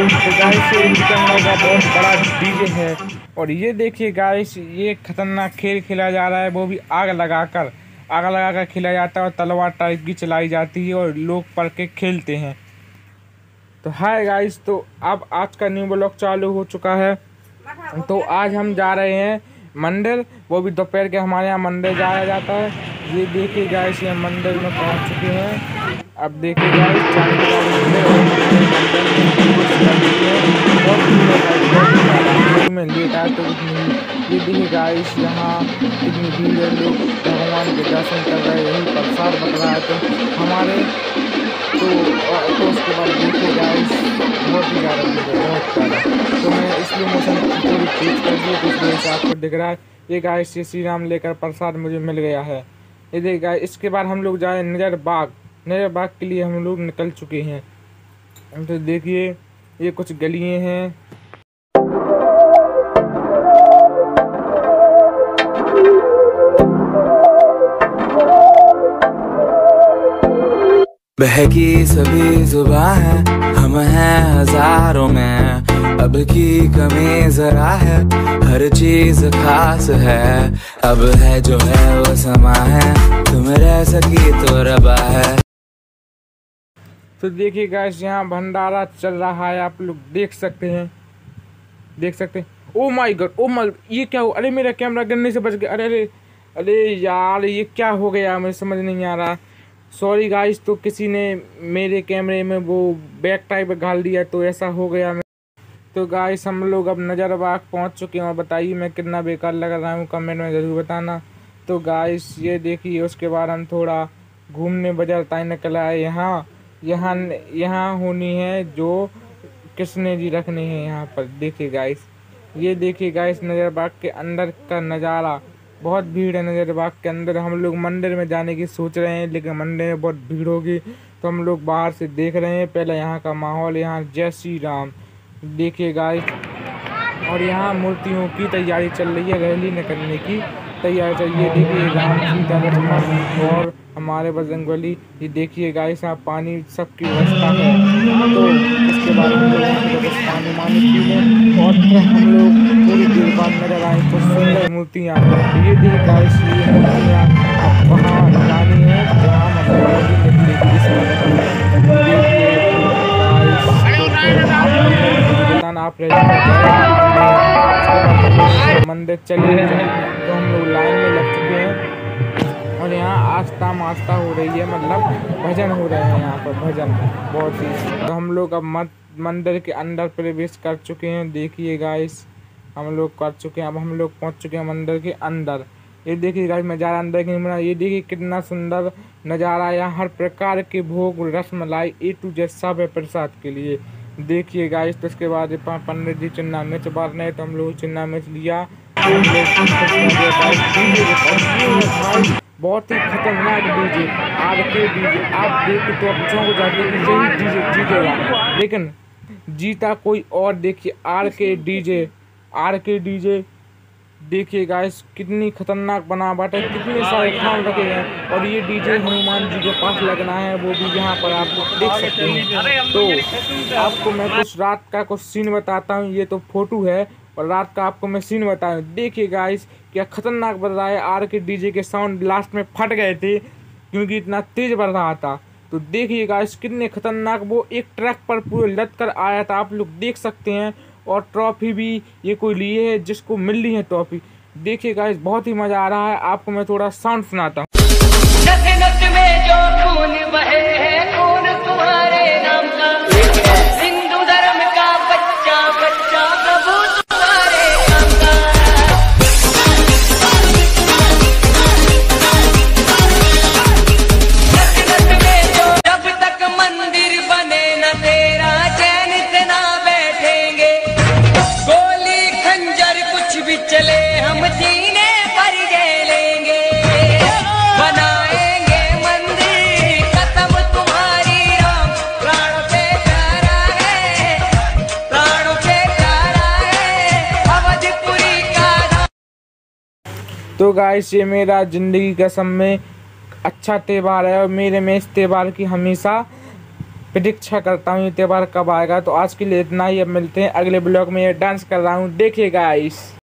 तो बहुत बड़ा डीजे है। और ये देखिए गाइस ये खतरनाक खेल खेला जा रहा है, वो भी आग लगाकर। आग लगाकर खेला जाता है और तलवार टाइप की चलाई जाती है और लोग पढ़ के खेलते हैं। तो हाय गाइस तो अब आज का न्यू ब्लॉग चालू हो चुका है। तो आज हम जा रहे हैं मंदिर। वो भी दोपहर के हमारे यहाँ मंदिर जाया जाता है। ये देखिए गाइस ये मंदिर में पहुँच चुके हैं। अब देखिए गाइस में लेट तो इतनी ये देखिए गाइस यहाँ कितनी भीड़ है, लोग भगवान के दर्शन कर रहे हैं, प्रसाद बन रहा है। तो हमारे तो तो उसके बाद देखिए गाइस बहुत ही ज़्यादा भीड़ है, बहुत ज़्यादा। तो मैं इसलिए मोशन पूरी तेज कर दी तो इसलिए से आपको दिख रहा है। ये गाइस ये श्री राम लेकर प्रसाद मुझे मिल गया है। ये देखिए गाइस इसके बाद हम लोग जाए नज़र बाग। नज़र बाग के लिए हम लोग निकल चुके हैं। तो देखिए, ये कुछ गलियाँ हैं। बहकी सभी जुबा है हम हैं हज़ारों में। अब की कमी जरा है, हर चीज़ खास है। अब है जो है वो समा है, तुम रह सकी तो रबा है। तो देखिए गाइस यहाँ भंडारा चल रहा है, आप लोग देख सकते हैं। देख सकते हैं। Oh my god oh my ये क्या हो अरे मेरा कैमरा गिरने से बच गया। अरे अरे अरे यार, ये क्या हो गया? मुझे समझ नहीं आ रहा। सॉरी गाइस तो किसी ने मेरे कैमरे में वो बैक टाइप घाल दिया तो ऐसा हो गया मैं तो गाइस हम लोग अब नज़र बाग पहुँच चुके हैं, और बताइए मैं कितना बेकार लग रहा हूँ कमेंट में ज़रूर बताना। तो गाइस ये देखिए, उसके बाद हम थोड़ा घूमने बाज़ार ताई निकल आए। यहाँ यहाँ यहाँ होनी है जो कृष्ण जी रखनी है यहाँ पर। देखिए गाइस ये देखिए गाइस नज़र बाग के अंदर का नज़ारा। बहुत भीड़ है नज़र बाग के अंदर। हम लोग मंदिर में जाने की सोच रहे हैं, लेकिन मंदिर में बहुत भीड़ होगी। तो हम लोग बाहर से देख रहे हैं। पहले यहाँ का माहौल, यहाँ जय श्री राम। देखिए गाय और यहाँ मूर्तियों की तैयारी चल रही है, रैली निकलने की तैयारी चल रही है। देखिए राम सीता और हमारे बजरंग बली ये देखिए गाइस यहाँ पानी सबकी व्यवस्था है तो इसके बाद हम लोग पानी वानी पी लें और फिर हम लोग थोड़ी देर बाद नज़र आए कुछ सुंदर मूर्तियाँ ये देखिए गाइस ये मूर्तियाँ अब वहाँ लगानी है जहाँ मतलब तो आप मंदिर चले तो हम आस्था मास्ता हो रही है मतलब भजन हो रहे हैं यहाँ पर, भजन। बहुत ही तो हम लोग अब मत मंदिर के अंदर प्रवेश कर चुके हैं। देखिए गाइस हम लोग कर चुके हैं। अब हम लोग पहुँच चुके हैं मंदिर के अंदर। ये देखिए गाइस नज़ारा अंदर की बना ये देखिए कितना सुंदर नज़ारा यहाँ हर प्रकार के भोग, रसमलाई ए टू जेड सब है प्रसाद के लिए। देखिए गाइस तो उसके बाद पंडित जी चिन्ना मिर्च बांट रहे तो हम लोग चिन्ना मिर्च लिया बहुत ही खतरनाक डीजे आर के डीजे आप देख तो बच्चों को जाते कि यही डीजे जीतेगा। लेकिन जीता कोई और, देखिए R K DJ R K DJ देखिए गाइस कितनी खतरनाक बनावट है, कितने सारे खान रखे हैं। और ये डीजे हनुमान जी के पास लगना है, वो भी यहाँ पर आप देख सकते हैं। तो आपको मैं कुछ रात का कुछ सीन बताता हूँ, ये तो फ़ोटो है। और रात का आपको मैं सीन बताऊँ। देखिए गाइस क्या खतरनाक बढ़ रहा है। आर के डीजे के साउंड लास्ट में फट गए थे, क्योंकि इतना तेज बढ़ रहा था। तो देखिए गाइस कितने खतरनाक वो एक ट्रक पर पूरे लद कर आया था। आप लोग देख सकते हैं। और ट्रॉफी भी ये कोई लिए है जिसको मिल रही है ट्रॉफी देखिए गाइस बहुत ही मज़ा आ रहा है। आपको मैं थोड़ा साउंड सुनाता हूँ। तो गाइस ये मेरा ज़िंदगी का सब में अच्छा त्यौहार है और मेरे में इस त्यौहार की हमेशा प्रतीक्षा करता हूँ, ये त्यौहार कब आएगा? तो आज के लिए इतना ही, अब मिलते हैं अगले ब्लॉग में, ये डांस कर रहा हूँ। देखिए गाइस